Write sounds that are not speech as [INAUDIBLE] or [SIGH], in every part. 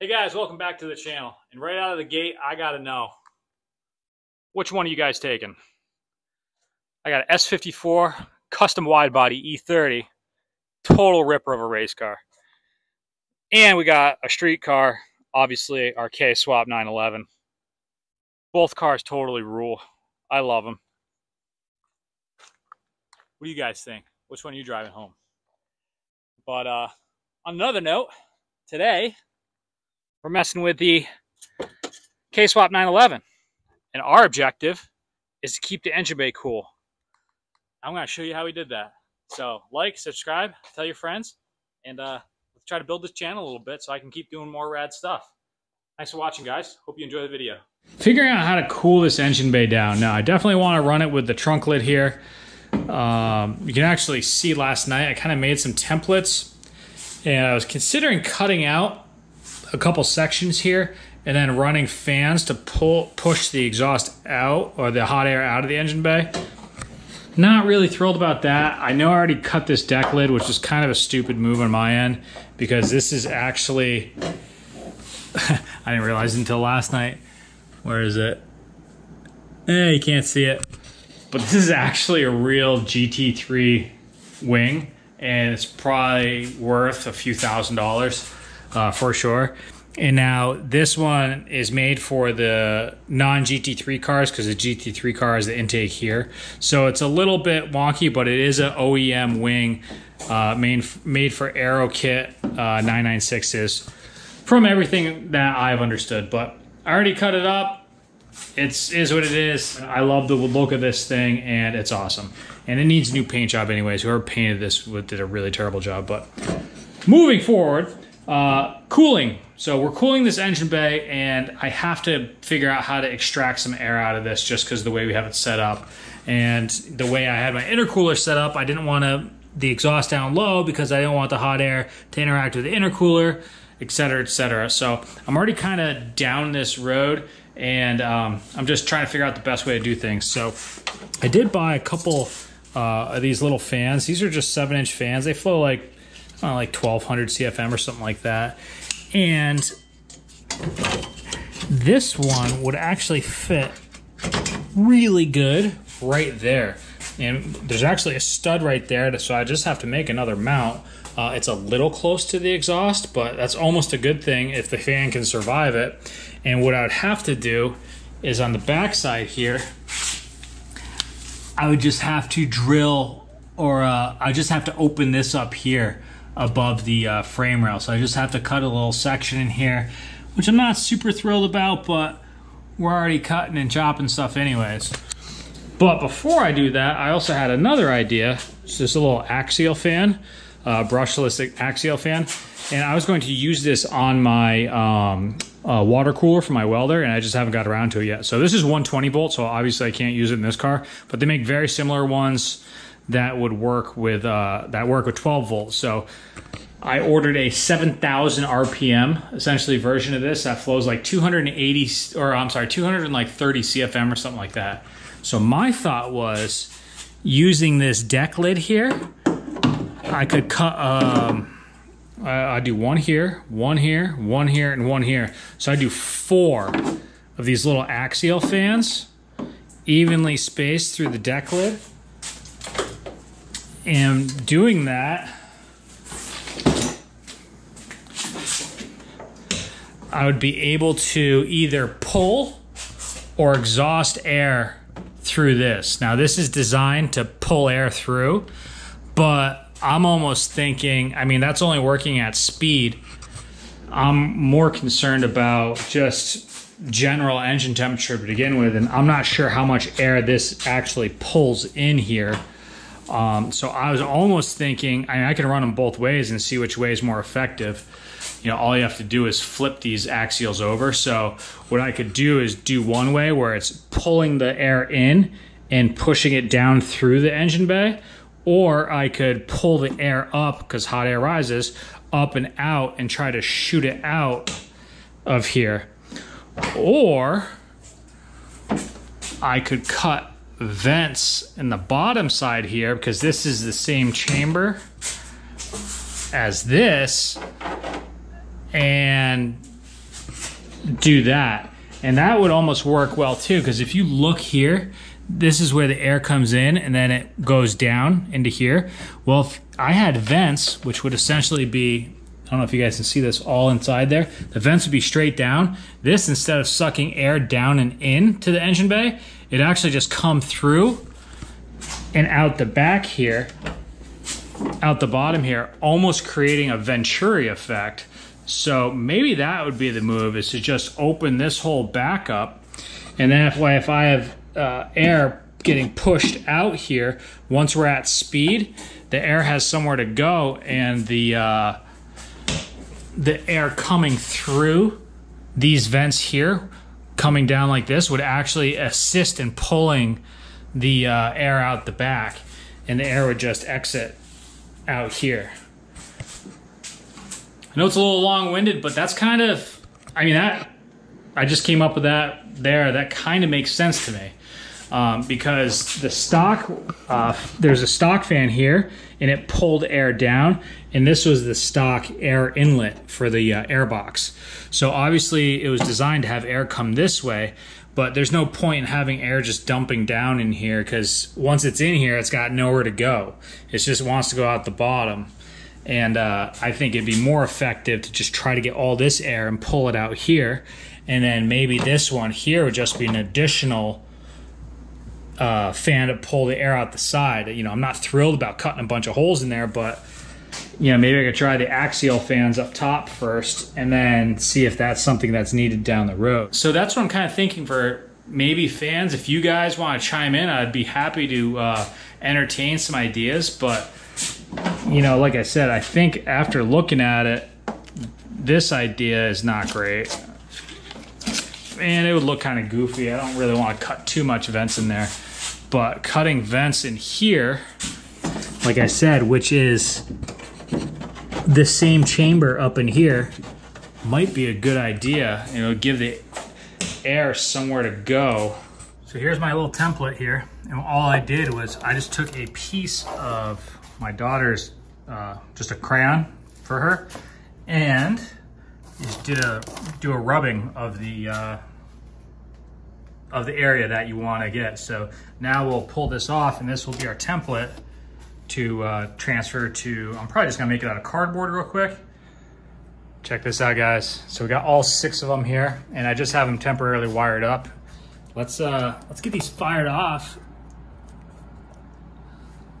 Hey guys, welcome back to the channel. And right out of the gate, I gotta know, which one are you guys taking? I got an S54 custom wide body E30, total ripper of a race car. And we got a street car, obviously our K Swap 911. Both cars totally rule. I love them. What do you guys think? Which one are you driving home? But uh, on another note, today we're messing with the K-Swap 911. And our objective is to keep the engine bay cool. I'm going to show you how we did that. So like, subscribe, tell your friends, and uh, let's try to build this channel a little bit so I can keep doing more rad stuff. Thanks for watching, guys. Hope you enjoy the video. Figuring out how to cool this engine bay down. Now, I definitely want to run it with the trunk lid here. Um, you can actually see last night I kind of made some templates and I was considering cutting out a couple sections here and then running fans to pull push the exhaust out or the hot air out of the engine bay. Not really thrilled about that. I know I already cut this deck lid, which is kind of a stupid move on my end because this is actually [LAUGHS] I didn't realize until last night. Where is it? Eh, you can't see it. But this is actually a real GT3 wing and it's probably worth a few thousand dollars uh, for sure. And now this one is made for the non GT3 cars because the GT3 car is the intake here. So it's a little bit wonky, but it is an OEM wing uh, made, made for Aero Kit uh, 996s from everything that I've understood. But I already cut it up. It's is what it is. I love the look of this thing and it's awesome. And it needs a new paint job anyways. Whoever painted this did a really terrible job. But moving forward, uh, cooling. So we're cooling this engine bay and I have to figure out how to extract some air out of this just because the way we have it set up. And the way I had my intercooler set up, I didn't want to the exhaust down low because I didn't want the hot air to interact with the intercooler, etc., etc. So I'm already kind of down this road and um, I'm just trying to figure out the best way to do things. So I did buy a couple uh, of these little fans. These are just seven inch fans. They flow like uh, like 1200 CFM or something like that. And this one would actually fit really good right there. And there's actually a stud right there, so I just have to make another mount. Uh, it's a little close to the exhaust, but that's almost a good thing if the fan can survive it. And what I would have to do is on the back side here, I would just have to drill or uh, I just have to open this up here above the uh, frame rail. So I just have to cut a little section in here, which I'm not super thrilled about, but we're already cutting and chopping stuff anyways. But before I do that, I also had another idea. It's just a little axial fan, uh, brushless axial fan. And I was going to use this on my um, uh, water cooler for my welder, and I just haven't got around to it yet. So this is 120 volt, so obviously I can't use it in this car, but they make very similar ones that would work with uh, that work with 12 volts. So I ordered a 7,000 RPM essentially version of this that flows like 280 or I'm sorry 230 CFM or something like that. So my thought was using this deck lid here, I could cut. Um, I, I do one here, one here, one here, and one here. So I do four of these little axial fans, evenly spaced through the deck lid and doing that, I would be able to either pull or exhaust air through this. Now, this is designed to pull air through, but I'm almost thinking, I mean, that's only working at speed. I'm more concerned about just general engine temperature to begin with, and I'm not sure how much air this actually pulls in here. Um, so I was almost thinking, I, mean, I can run them both ways and see which way is more effective. You know, all you have to do is flip these axials over. So what I could do is do one way where it's pulling the air in and pushing it down through the engine bay, or I could pull the air up because hot air rises up and out and try to shoot it out of here. Or I could cut vents in the bottom side here because this is the same chamber as this and do that. And that would almost work well too, because if you look here, this is where the air comes in and then it goes down into here. Well, if I had vents, which would essentially be, I don't know if you guys can see this all inside there. The vents would be straight down. This, instead of sucking air down and in to the engine bay, it actually just come through and out the back here, out the bottom here, almost creating a Venturi effect. So maybe that would be the move is to just open this whole back up. And then if, if I have uh, air getting pushed out here, once we're at speed, the air has somewhere to go and the, uh, the air coming through these vents here, coming down like this, would actually assist in pulling the uh, air out the back and the air would just exit out here. I know it's a little long-winded, but that's kind of, I mean, that, I just came up with that there. That kind of makes sense to me. Um, because the stock, uh, there's a stock fan here and it pulled air down and this was the stock air inlet for the uh, air box. So obviously it was designed to have air come this way, but there's no point in having air just dumping down in here because once it's in here, it's got nowhere to go. It just wants to go out the bottom. And uh, I think it'd be more effective to just try to get all this air and pull it out here. And then maybe this one here would just be an additional uh, fan to pull the air out the side. You know, I'm not thrilled about cutting a bunch of holes in there, but you know, maybe I could try the axial fans up top first and then see if that's something that's needed down the road. So that's what I'm kind of thinking for maybe fans. If you guys want to chime in, I'd be happy to uh, entertain some ideas. But, you know, like I said, I think after looking at it, this idea is not great. And it would look kind of goofy. I don't really want to cut too much vents in there. But cutting vents in here, like I said, which is this same chamber up in here might be a good idea. It'll give the air somewhere to go. So here's my little template here. And all I did was I just took a piece of my daughter's, uh, just a crayon for her, and just did a do a rubbing of the uh, of the area that you want to get. So now we'll pull this off, and this will be our template to uh, transfer to, I'm probably just gonna make it out of cardboard real quick. Check this out, guys. So we got all six of them here, and I just have them temporarily wired up. Let's uh, let's get these fired off.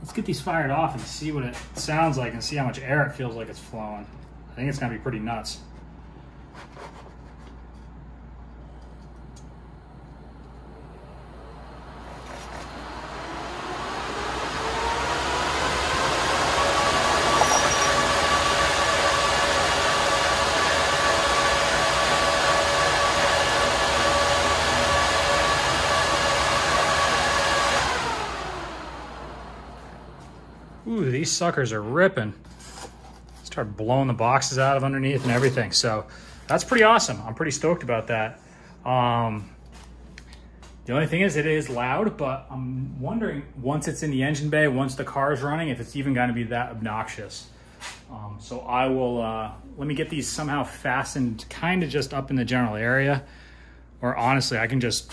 Let's get these fired off and see what it sounds like and see how much air it feels like it's flowing. I think it's gonna be pretty nuts. Ooh, these suckers are ripping. Start blowing the boxes out of underneath and everything. So that's pretty awesome. I'm pretty stoked about that. Um, the only thing is it is loud, but I'm wondering once it's in the engine bay, once the car is running, if it's even going to be that obnoxious. Um, so I will, uh, let me get these somehow fastened kind of just up in the general area. Or honestly, I can just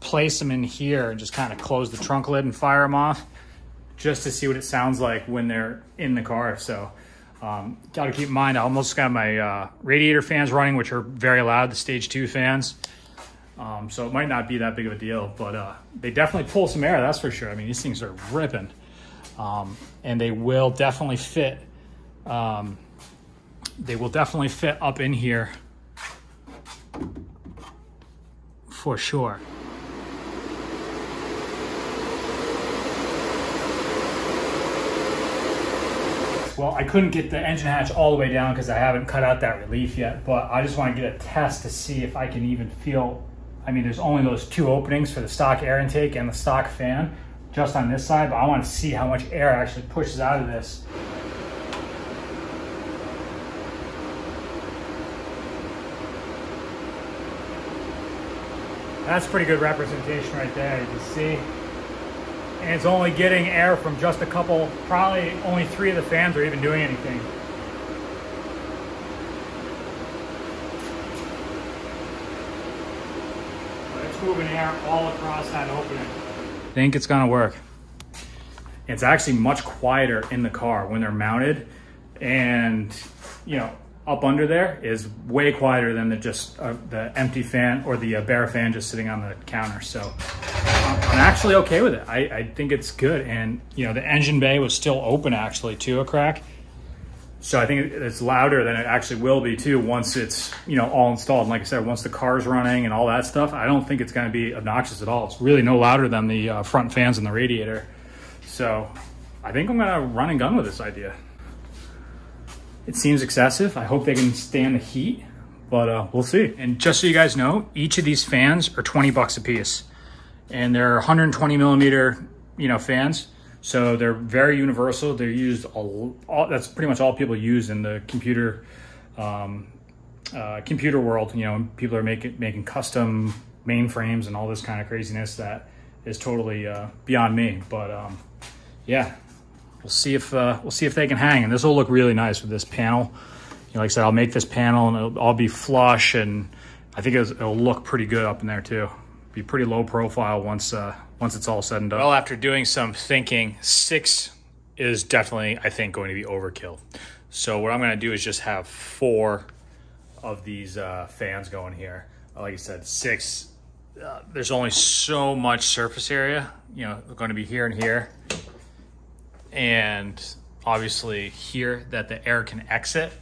place them in here and just kind of close the trunk lid and fire them off just to see what it sounds like when they're in the car. So um, got to keep in mind, I almost got my uh, radiator fans running, which are very loud, the stage two fans. Um, so it might not be that big of a deal, but uh, they definitely pull some air, that's for sure. I mean, these things are ripping. Um, and they will definitely fit, um, they will definitely fit up in here for sure. Well, I couldn't get the engine hatch all the way down because I haven't cut out that relief yet, but I just want to get a test to see if I can even feel, I mean, there's only those two openings for the stock air intake and the stock fan just on this side, but I want to see how much air actually pushes out of this. That's pretty good representation right there, you can see and it's only getting air from just a couple, probably only three of the fans are even doing anything. But It's moving air all across that opening. think it's gonna work. It's actually much quieter in the car when they're mounted and you know, up under there is way quieter than the just uh, the empty fan or the uh, bare fan just sitting on the counter. So I'm actually okay with it. I, I think it's good. And you know, the engine bay was still open actually to a crack. So I think it's louder than it actually will be too once it's, you know, all installed. And like I said, once the car's running and all that stuff, I don't think it's going to be obnoxious at all. It's really no louder than the uh, front fans and the radiator. So I think I'm going to run and gun with this idea. It seems excessive. I hope they can stand the heat, but uh, we'll see. And just so you guys know, each of these fans are 20 bucks a piece. And they're 120 millimeter, you know, fans. So they're very universal. They're used all, all that's pretty much all people use in the computer um, uh, computer world. You know, people are making making custom mainframes and all this kind of craziness that is totally uh, beyond me. But um, yeah, we'll see if uh, we'll see if they can hang. And this will look really nice with this panel. You know, like I said, I'll make this panel and it'll all be flush, and I think it'll, it'll look pretty good up in there too. Be pretty low profile once uh, once it's all said and done. Well, after doing some thinking, six is definitely, I think, going to be overkill. So what I'm going to do is just have four of these uh, fans going here. Like I said, six. Uh, there's only so much surface area. You know, going to be here and here and obviously here that the air can exit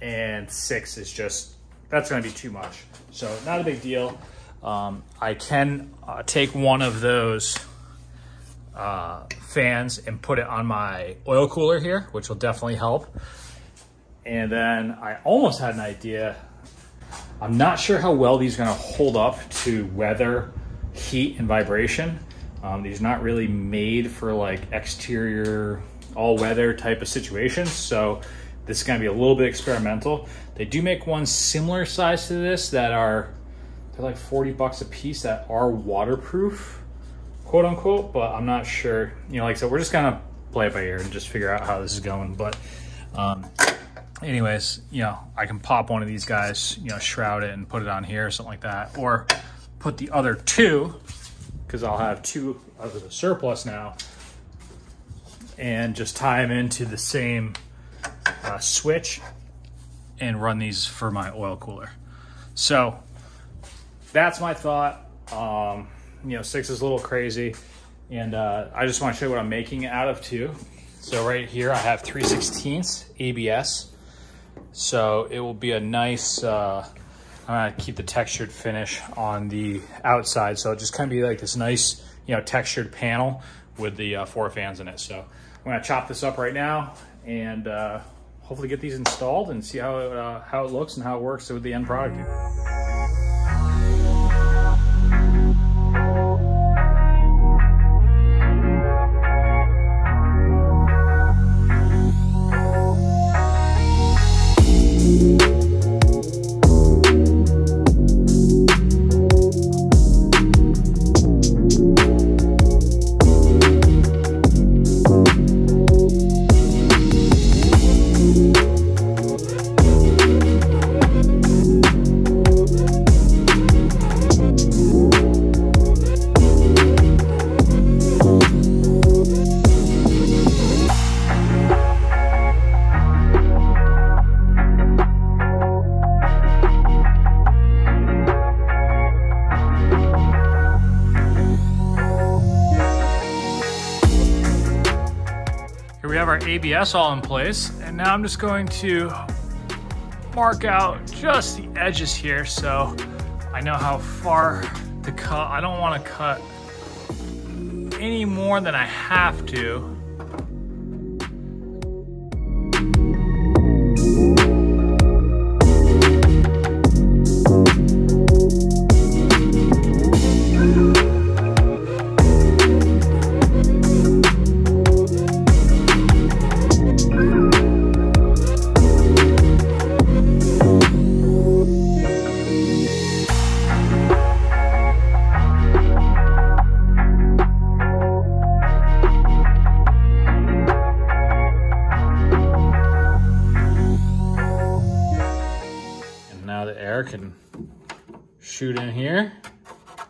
and six is just that's going to be too much so not a big deal um, I can uh, take one of those uh, fans and put it on my oil cooler here which will definitely help and then I almost had an idea I'm not sure how well these are going to hold up to weather heat and vibration um, these are not really made for like exterior all weather type of situations. So this is gonna be a little bit experimental. They do make ones similar size to this that are, they're like 40 bucks a piece that are waterproof, quote unquote, but I'm not sure. You know, like I said, we're just gonna play it by ear and just figure out how this is going. But um, anyways, you know, I can pop one of these guys, you know, shroud it and put it on here or something like that, or put the other two because I'll have two of the surplus now and just tie them into the same uh, switch and run these for my oil cooler. So that's my thought. Um, you know, six is a little crazy and uh, I just want to show you what I'm making out of too. So right here I have 3 16ths ABS. So it will be a nice, uh, I'm gonna keep the textured finish on the outside. So it just kind of be like this nice, you know, textured panel with the uh, four fans in it. So I'm gonna chop this up right now and uh, hopefully get these installed and see how it, uh, how it looks and how it works with the end product. ABS all in place. And now I'm just going to mark out just the edges here so I know how far to cut. I don't want to cut any more than I have to.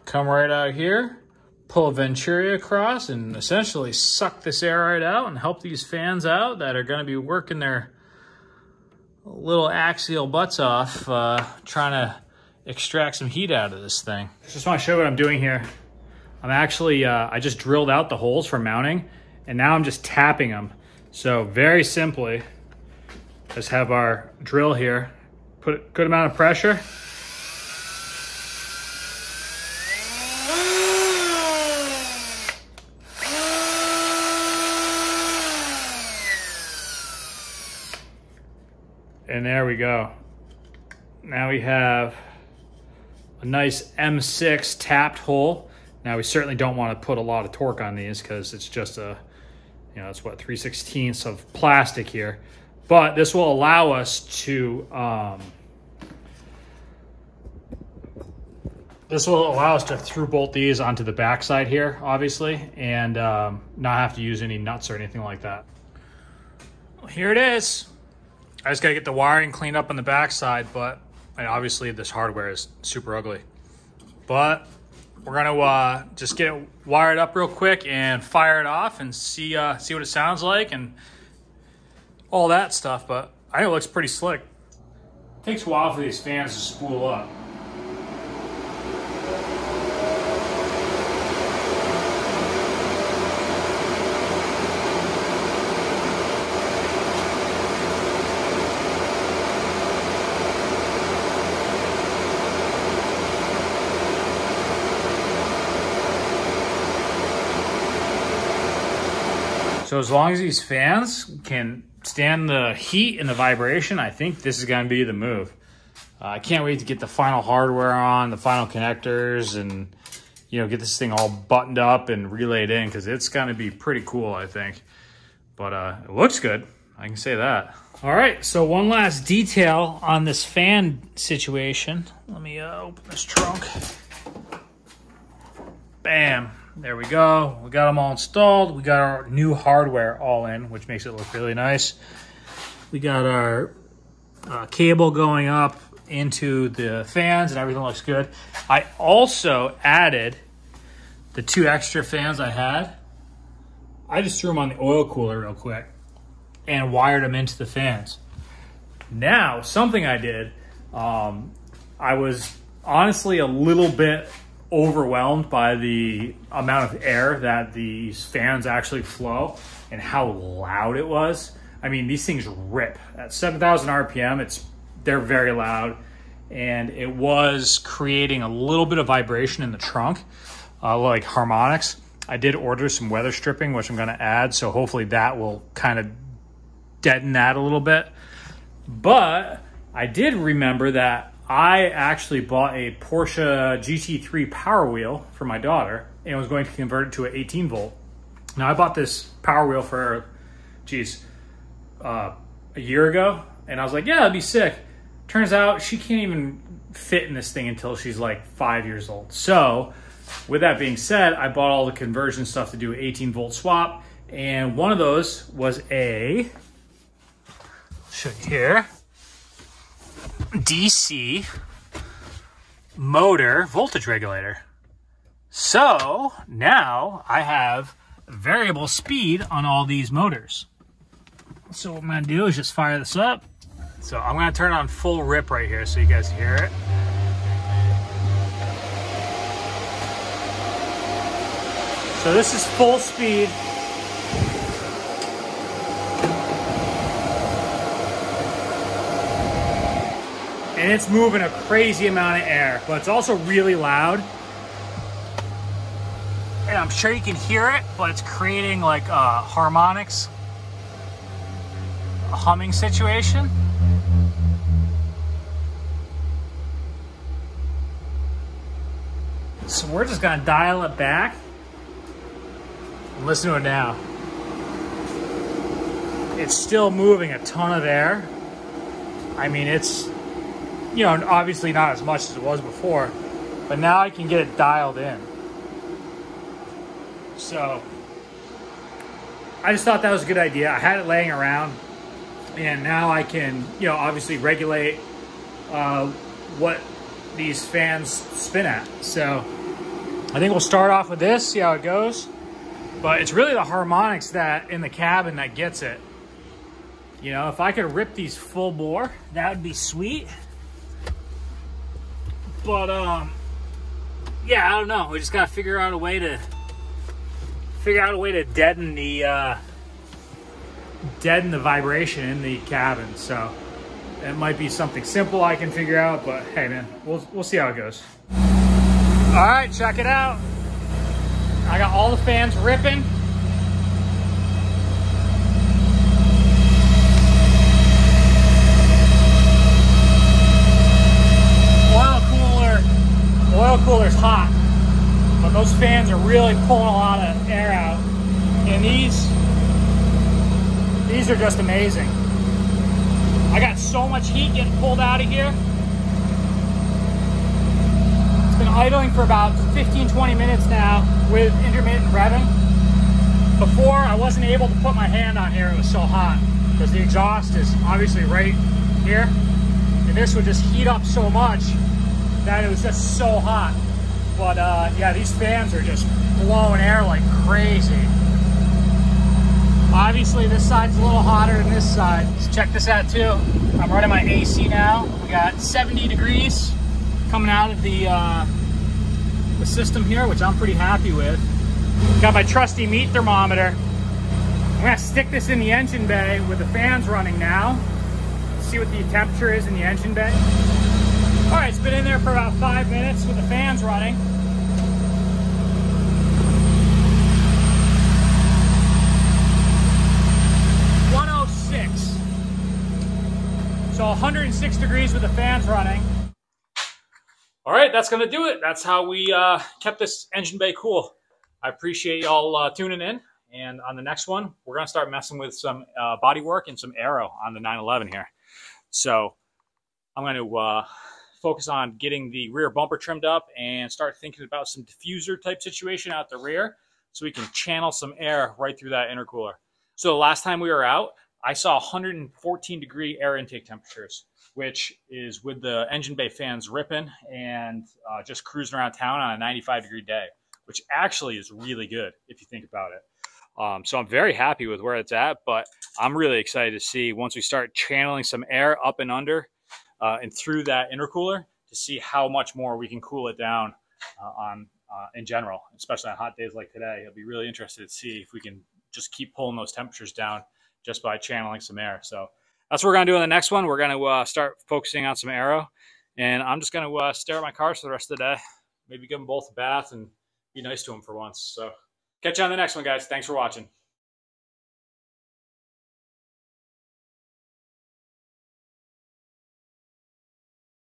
Come right out here, pull a Venturi across, and essentially suck this air right out and help these fans out that are going to be working their little axial butts off, uh, trying to extract some heat out of this thing. Just want to show what I'm doing here. I'm actually, uh, I just drilled out the holes for mounting, and now I'm just tapping them. So very simply, just have our drill here, put a good amount of pressure, there we go. Now we have a nice M6 tapped hole. Now we certainly don't want to put a lot of torque on these because it's just a, you know, it's what, 3 16ths of plastic here. But this will allow us to, um, this will allow us to through bolt these onto the backside here, obviously, and um, not have to use any nuts or anything like that. Well, here it is. I just gotta get the wiring cleaned up on the backside, but obviously this hardware is super ugly. But we're gonna uh, just get it wired up real quick and fire it off and see uh, see what it sounds like and all that stuff. But I think it looks pretty slick. It takes a while for these fans to spool up. So as long as these fans can stand the heat and the vibration, I think this is going to be the move. Uh, I can't wait to get the final hardware on, the final connectors, and you know get this thing all buttoned up and relayed in because it's going to be pretty cool, I think. But uh, it looks good. I can say that. All right, so one last detail on this fan situation. Let me uh, open this trunk. Bam. There we go. We got them all installed. We got our new hardware all in, which makes it look really nice. We got our uh, cable going up into the fans and everything looks good. I also added the two extra fans I had. I just threw them on the oil cooler real quick and wired them into the fans. Now, something I did, um, I was honestly a little bit overwhelmed by the amount of air that these fans actually flow and how loud it was. I mean, these things rip at 7,000 RPM. It's they're very loud, and it was creating a little bit of vibration in the trunk, uh, like harmonics. I did order some weather stripping, which I'm going to add, so hopefully that will kind of deaden that a little bit. But I did remember that I actually bought a Porsche GT3 Power Wheel for my daughter and was going to convert it to an 18 volt. Now I bought this Power Wheel for, geez, uh, a year ago, and I was like, yeah, that'd be sick. Turns out she can't even fit in this thing until she's like five years old. So, with that being said, I bought all the conversion stuff to do an 18 volt swap, and one of those was a, show you here, DC motor voltage regulator. So now I have variable speed on all these motors. So what I'm gonna do is just fire this up. So I'm gonna turn on full rip right here so you guys hear it. So this is full speed. And it's moving a crazy amount of air, but it's also really loud. And I'm sure you can hear it, but it's creating like uh, harmonics, a humming situation. So we're just gonna dial it back. and Listen to it now. It's still moving a ton of air. I mean, it's you know, obviously not as much as it was before, but now I can get it dialed in. So I just thought that was a good idea. I had it laying around, and now I can, you know, obviously regulate uh, what these fans spin at. So I think we'll start off with this, see how it goes. But it's really the harmonics that in the cabin that gets it. You know, if I could rip these full bore, that would be sweet. But, um, yeah, I don't know. We just got to figure out a way to figure out a way to deaden the uh, deaden the vibration in the cabin. So it might be something simple I can figure out, but hey, man, we'll we'll see how it goes. All right, check it out. I got all the fans ripping. Oil cooler, oil cooler's hot, but those fans are really pulling a lot of air out. And these, these are just amazing. I got so much heat getting pulled out of here It's been idling for about 15, 20 minutes now with intermittent revving. Before, I wasn't able to put my hand on here, it was so hot because the exhaust is obviously right here. And this would just heat up so much that it was just so hot. But uh, yeah, these fans are just blowing air like crazy. Obviously, this side's a little hotter than this side. Let's check this out too. I'm running my AC now. We got 70 degrees coming out of the, uh, the system here, which I'm pretty happy with. Got my trusty meat thermometer. I'm gonna stick this in the engine bay with the fans running now. See what the temperature is in the engine bay. All right, it's been in there for about five minutes with the fans running. Oh. So 106 degrees with the fans running. All right, that's going to do it. That's how we uh, kept this engine bay cool. I appreciate y'all uh, tuning in. And on the next one, we're going to start messing with some uh, body work and some aero on the 911 here. So I'm going to uh, focus on getting the rear bumper trimmed up and start thinking about some diffuser type situation out the rear so we can channel some air right through that intercooler. So the last time we were out, I saw 114 degree air intake temperatures which is with the engine bay fans ripping and uh, just cruising around town on a 95 degree day, which actually is really good if you think about it. Um, so I'm very happy with where it's at, but I'm really excited to see once we start channeling some air up and under uh, and through that intercooler to see how much more we can cool it down uh, on uh, in general, especially on hot days like today. I'll be really interested to see if we can just keep pulling those temperatures down just by channeling some air. So that's what we're going to do in the next one. We're going to uh, start focusing on some aero. And I'm just going to uh, stare at my cars for the rest of the day. Maybe give them both a bath and be nice to them for once. So catch you on the next one, guys. Thanks for watching.